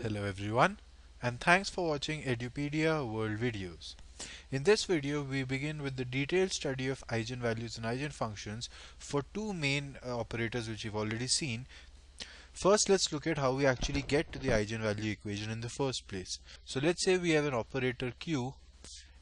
Hello everyone and thanks for watching Edupedia World Videos. In this video we begin with the detailed study of eigenvalues and eigenfunctions for two main uh, operators which we've already seen. First let's look at how we actually get to the eigenvalue equation in the first place. So let's say we have an operator Q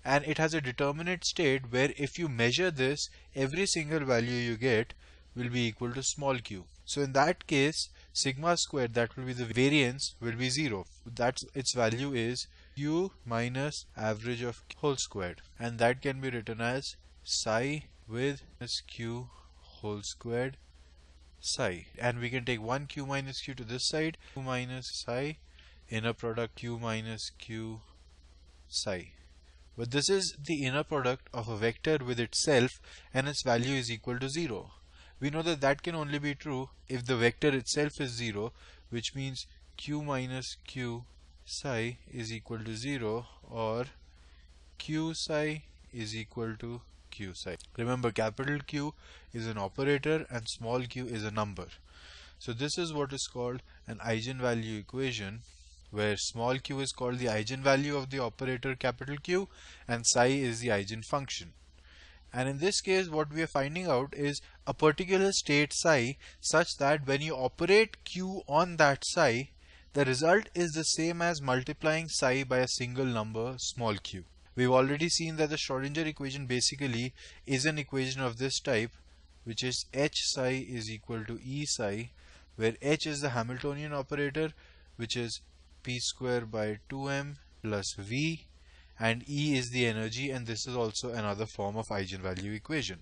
and it has a determinate state where if you measure this every single value you get will be equal to small q. So in that case sigma squared that will be the variance will be 0 that's its value is u minus average of whole squared. And that can be written as psi with q whole squared psi. And we can take 1 q minus q to this side q minus psi inner product q minus q psi. But this is the inner product of a vector with itself and its value is equal to 0 we know that that can only be true if the vector itself is 0 which means q minus q psi is equal to 0 or q psi is equal to q psi. Remember capital Q is an operator and small q is a number. So this is what is called an eigenvalue equation where small q is called the eigenvalue of the operator capital Q and psi is the eigenfunction and in this case what we are finding out is a particular state psi such that when you operate q on that psi the result is the same as multiplying psi by a single number small q. We've already seen that the Schrodinger equation basically is an equation of this type which is h psi is equal to e psi where h is the Hamiltonian operator which is p square by 2m plus v and E is the energy and this is also another form of eigenvalue equation.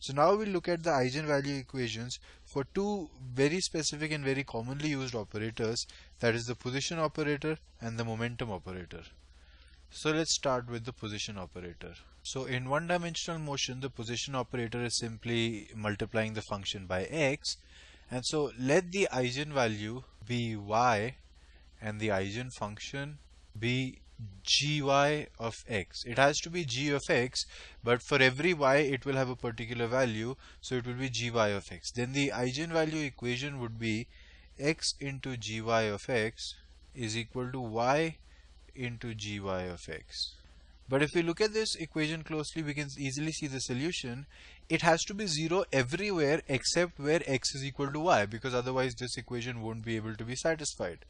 So now we'll look at the eigenvalue equations for two very specific and very commonly used operators that is the position operator and the momentum operator. So let's start with the position operator. So in one dimensional motion the position operator is simply multiplying the function by x and so let the eigenvalue be y and the eigenfunction be gy of x. It has to be g of x, but for every y it will have a particular value, so it will be gy of x. Then the eigenvalue equation would be x into gy of x is equal to y into gy of x. But if we look at this equation closely, we can easily see the solution. It has to be 0 everywhere except where x is equal to y because otherwise this equation won't be able to be satisfied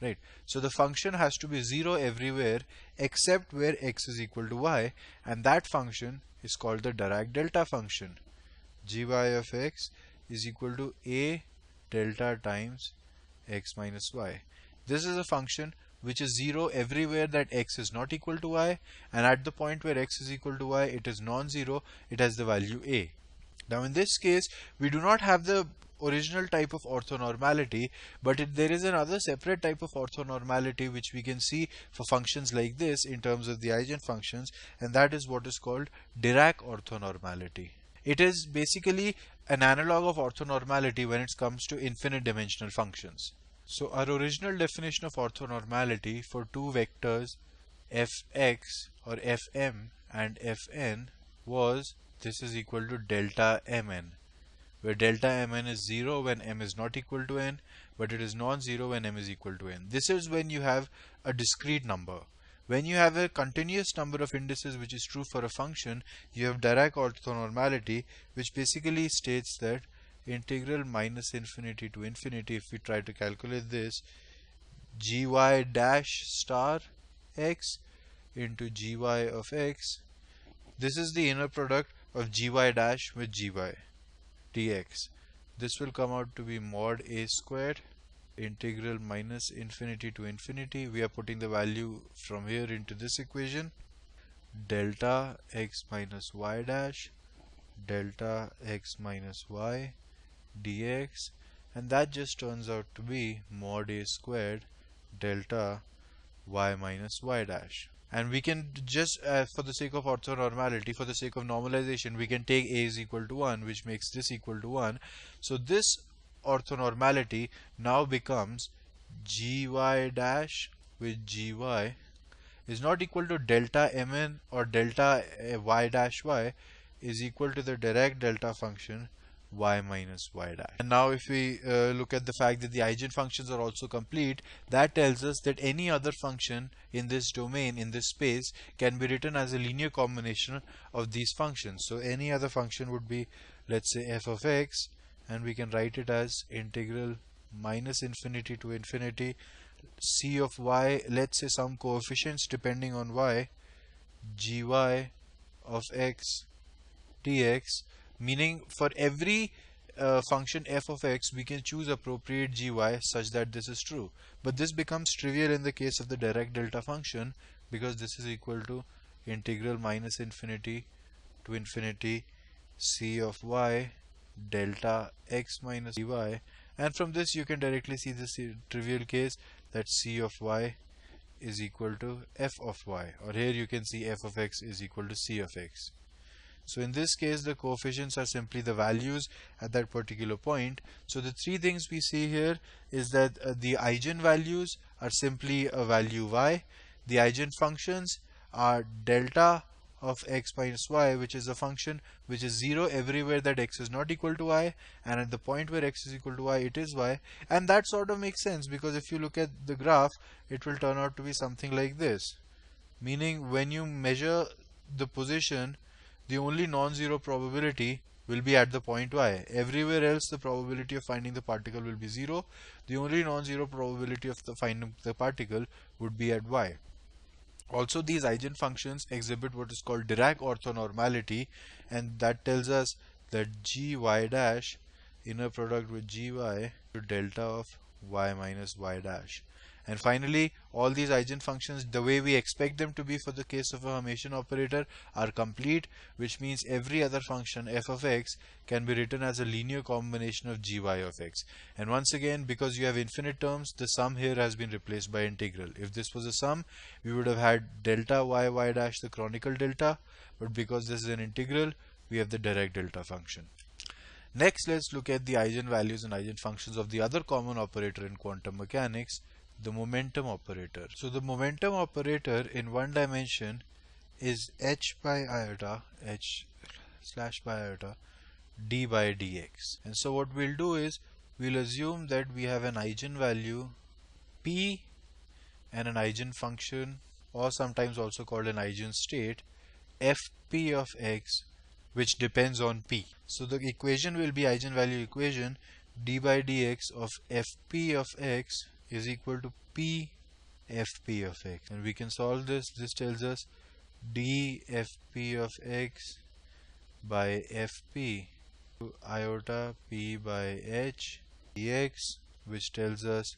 right. So the function has to be 0 everywhere except where x is equal to y and that function is called the Dirac delta function. Gy of x is equal to a delta times x minus y. This is a function which is 0 everywhere that x is not equal to y and at the point where x is equal to y it is non-zero it has the value a. Now in this case we do not have the original type of orthonormality but it, there is another separate type of orthonormality which we can see for functions like this in terms of the eigenfunctions and that is what is called Dirac orthonormality. It is basically an analog of orthonormality when it comes to infinite dimensional functions. So our original definition of orthonormality for two vectors fx or fm and fn was this is equal to delta mn where delta mn is 0 when m is not equal to n but it is non-zero when m is equal to n. This is when you have a discrete number. When you have a continuous number of indices which is true for a function you have Dirac orthonormality which basically states that integral minus infinity to infinity if we try to calculate this gy dash star x into gy of x this is the inner product of gy dash with gy dx. This will come out to be mod a squared integral minus infinity to infinity. We are putting the value from here into this equation. Delta x minus y dash delta x minus y dx and that just turns out to be mod a squared delta y minus y dash and we can just uh, for the sake of orthonormality for the sake of normalization we can take a is equal to 1 which makes this equal to 1 so this orthonormality now becomes gy dash with gy is not equal to delta mn or delta uh, y dash y is equal to the Dirac delta function y minus y dash. And now if we uh, look at the fact that the eigenfunctions are also complete, that tells us that any other function in this domain, in this space, can be written as a linear combination of these functions. So any other function would be, let's say f of x, and we can write it as integral minus infinity to infinity c of y, let's say some coefficients depending on y, gy of x dx meaning for every uh, function f of x we can choose appropriate gy such that this is true. But this becomes trivial in the case of the Dirac delta function because this is equal to integral minus infinity to infinity c of y delta x minus dy and from this you can directly see this trivial case that c of y is equal to f of y. Or here you can see f of x is equal to c of x so in this case, the coefficients are simply the values at that particular point. So the three things we see here is that uh, the eigenvalues are simply a value y. The eigenfunctions are delta of x minus y which is a function which is 0 everywhere that x is not equal to y and at the point where x is equal to y it is y and that sort of makes sense because if you look at the graph it will turn out to be something like this meaning when you measure the position the only non-zero probability will be at the point y. Everywhere else the probability of finding the particle will be 0. The only non-zero probability of the finding the particle would be at y. Also these eigenfunctions exhibit what is called Dirac orthonormality and that tells us that gy dash inner product with gy to delta of y minus y dash. And finally, all these eigenfunctions, the way we expect them to be for the case of a Hermitian operator, are complete, which means every other function f of x can be written as a linear combination of gy of x. And once again, because you have infinite terms, the sum here has been replaced by integral. If this was a sum, we would have had delta y y dash the Kronecker delta, but because this is an integral, we have the Dirac delta function. Next, let's look at the eigenvalues and eigenfunctions of the other common operator in quantum mechanics, the momentum operator. So the momentum operator in one dimension is h by iota, h slash by iota, d by dx. And so what we'll do is we'll assume that we have an eigenvalue p and an eigenfunction or sometimes also called an eigenstate fp of x which depends on p. So the equation will be eigenvalue equation d by dx of fp of x is equal to p fp of x. And we can solve this. This tells us dfp of x by fp to iota p by h dx which tells us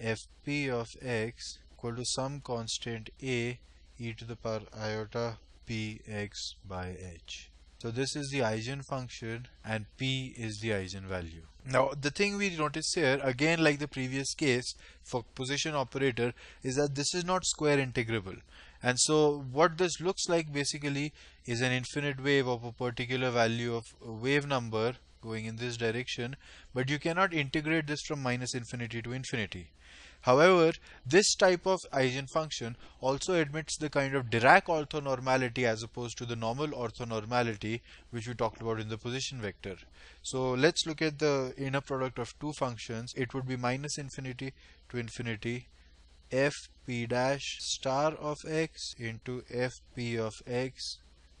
fp of x equal to some constant a e to the power iota px by h so this is the eigenfunction and p is the eigenvalue. Now the thing we notice here again like the previous case for position operator is that this is not square integrable and so what this looks like basically is an infinite wave of a particular value of wave number going in this direction but you cannot integrate this from minus infinity to infinity. However, this type of eigenfunction also admits the kind of Dirac orthonormality as opposed to the normal orthonormality which we talked about in the position vector. So let's look at the inner product of two functions. It would be minus infinity to infinity f p dash star of x into f p of x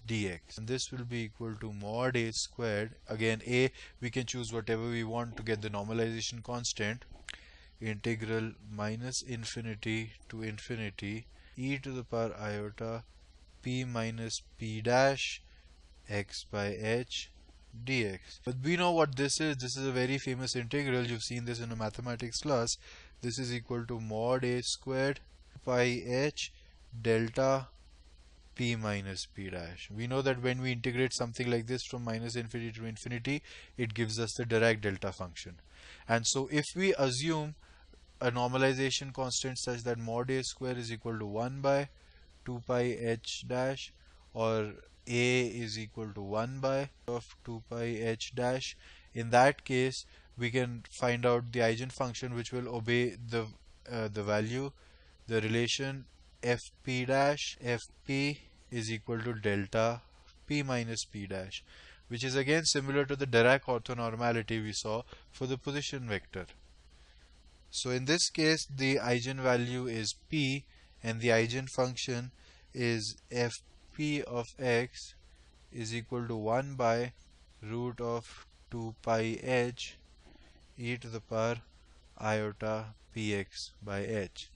dx and this will be equal to mod a squared again a we can choose whatever we want to get the normalization constant integral minus infinity to infinity e to the power iota p minus p dash x by h dx. But we know what this is. This is a very famous integral. You've seen this in a mathematics class. This is equal to mod a squared pi h delta p minus p dash. We know that when we integrate something like this from minus infinity to infinity, it gives us the Dirac delta function. And so if we assume a normalization constant such that mod a square is equal to 1 by 2 pi h dash or a is equal to 1 by of 2 pi h dash in that case we can find out the eigenfunction which will obey the uh, the value the relation fp dash fp is equal to delta p minus p dash which is again similar to the Dirac orthonormality we saw for the position vector. So in this case the eigenvalue is p and the eigenfunction is fp of x is equal to 1 by root of 2 pi h e to the power iota px by h.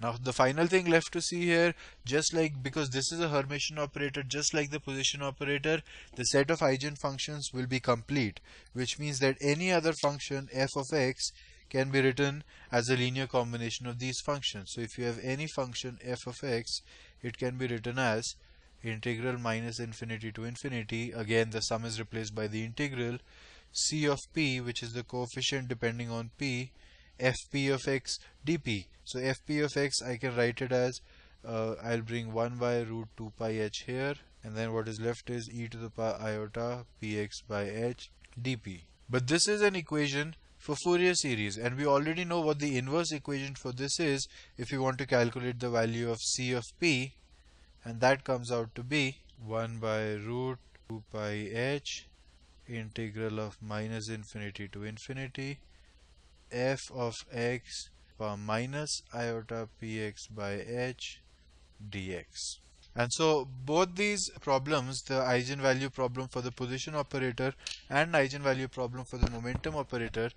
Now the final thing left to see here, just like because this is a Hermitian operator, just like the position operator, the set of eigenfunctions will be complete, which means that any other function f of x can be written as a linear combination of these functions. So if you have any function f of x, it can be written as integral minus infinity to infinity. Again, the sum is replaced by the integral c of p, which is the coefficient depending on p, fp of x dp. So fp of x I can write it as uh, I'll bring 1 by root 2 pi h here and then what is left is e to the power iota px by h dp. But this is an equation for Fourier series. And we already know what the inverse equation for this is if you want to calculate the value of c of p. And that comes out to be 1 by root 2 pi h integral of minus infinity to infinity. F of x power minus iota px by h dx. And so both these problems, the eigenvalue problem for the position operator and eigenvalue problem for the momentum operator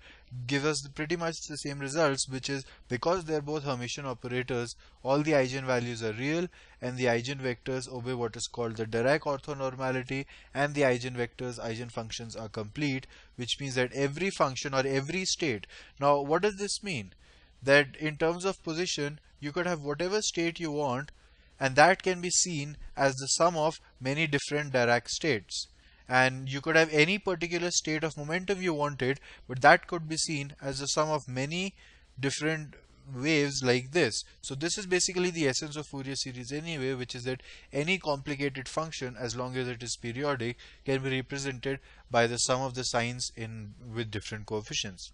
give us pretty much the same results which is because they're both Hermitian operators, all the eigenvalues are real and the eigenvectors obey what is called the Dirac orthonormality and the eigenvectors, eigenfunctions are complete which means that every function or every state. Now what does this mean? That in terms of position you could have whatever state you want and that can be seen as the sum of many different Dirac states and you could have any particular state of momentum you wanted but that could be seen as the sum of many different waves like this. So this is basically the essence of Fourier series anyway which is that any complicated function as long as it is periodic can be represented by the sum of the sines in with different coefficients.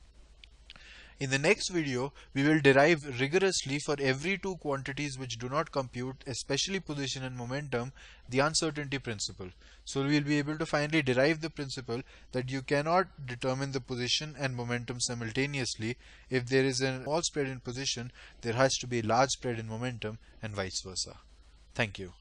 In the next video, we will derive rigorously for every two quantities which do not compute, especially position and momentum, the uncertainty principle. So we will be able to finally derive the principle that you cannot determine the position and momentum simultaneously. If there is a small spread in position, there has to be a large spread in momentum and vice versa. Thank you.